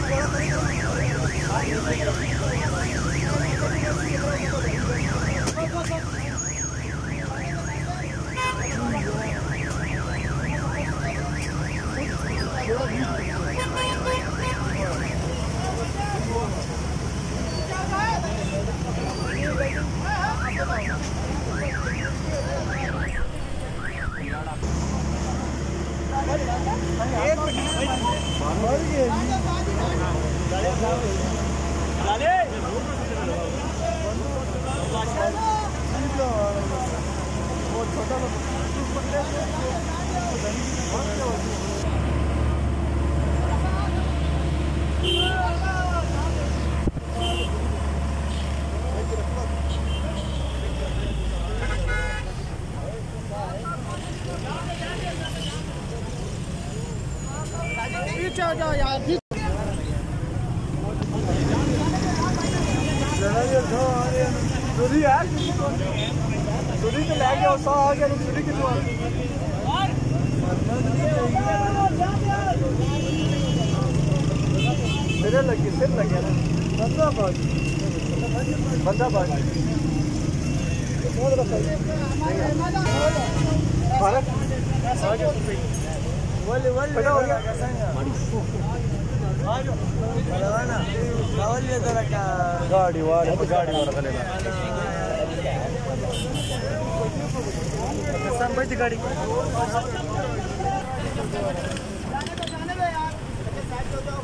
Oh, my God. एक पीछे जाओ यार मेरे लगे सिर लगे ना बंदा बाज बंदा बाज भारत Vuelve, vuelve. No, ಗಾಡಿ ವಾರ ಗಾಡಿ ವಾರದಲ್ಲಿಲ್ಲ ಸಂಬೈತಿ ಗಾಡಿ ಜಾನೆ ಬೇ ಯಾರ್ ಸಾಯ್ತೋ